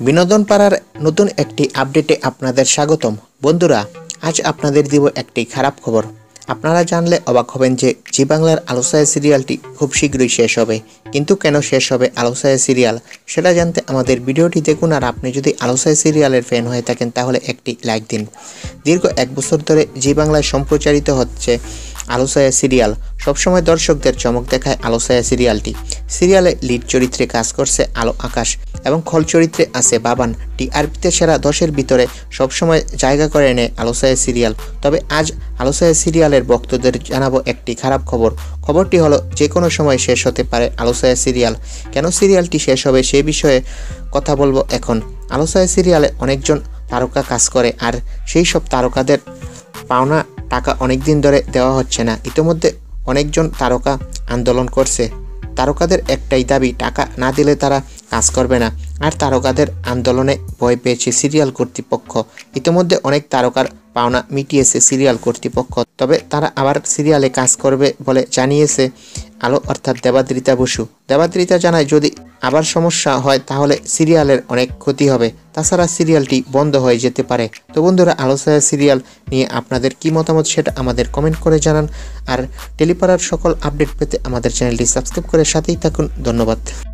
বিনোদন পাড়ার নতুন একটি আপডেটে আপনাদের স্বাগতম। বন্ধুরা, আজ আপনাদের দিব একটি খারাপ খবর। আপনারা জানলে অবাক হবেন যে জি বাংলার আলোসায় সিরিয়ালটি খুব শীঘ্রই শেষ হবে। কিন্তু কেন শেষ হবে আলোসায় সিরিয়াল? সেটা জানতে আমাদের ভিডিওটি দেখুন আর আপনি যদি আলোসায় সিরিয়ালের ফ্যান হয়ে থাকেন, তাহলে একটি লাইক দিন। দীর্ঘ এক বছর ধরে জি বাংলায় সম্প্রচারিত হচ্ছে আলোসায়া সিরিয়াল। সবসময় দর্শকদের চমক দেখায় আলোসায়া সিরিয়ালটি। সিরিয়ালে লিড চরিত্রে কাজ করছে আলো আকাশ এবং খল চরিত্রে আছে বাবান। টিআরপিতে সেরা দশের ভিতরে সবসময় জায়গা করে নেয় আলোসায়া সিরিয়াল। তবে আজ আলোসায়া সিরিয়ালের ভক্তদের জানাব একটি খারাপ খবর। খবরটি হলো, যে কোনো সময় শেষ হতে পারে আলোসায়া সিরিয়াল। কেন সিরিয়ালটি শেষ হবে সে বিষয়ে কথা বলব এখন। আলোসায়া সিরিয়ালে অনেকজন তারকা কাজ করে আর সেই সব তারকাদের পাওনা টাকা অনেক দিন ধরে দেওয়া হচ্ছে না। ইতিমধ্যে অনেকজন তারকা আন্দোলন করছে। তারকাদের একটাই দাবি, টাকা না দিলে তারা কাজ করবে না। আর তারকাদের আন্দোলনে ভয় পেয়েছে সিরিয়াল কর্তৃপক্ষ। ইতিমধ্যে অনেক তারকার পাওনা মিটিয়েছে সিরিয়াল কর্তৃপক্ষ। তবে তারা আবার সিরিয়ালে কাজ করবে বলে জানিয়েছে আলো অর্থাৎ দেবাদ্রিতা বসু। দেবাদ্রিতা জানায়, যদি আবার সমস্যা হয় তাহলে সিরিয়ালের অনেক ক্ষতি হবে। তাছাড়া সিরিয়ালটি বন্ধ হয়ে যেতে পারে। তো বন্ধুরা আলোচনা সিরিয়াল নিয়ে আপনাদের কি মতামত সেটা আমাদের কমেন্ট করে জানান। আর টেলিপাড়ার সকল আপডেট পেতে আমাদের চ্যানেলটি সাবস্ক্রাইব করে সাথেই থাকুন। ধন্যবাদ।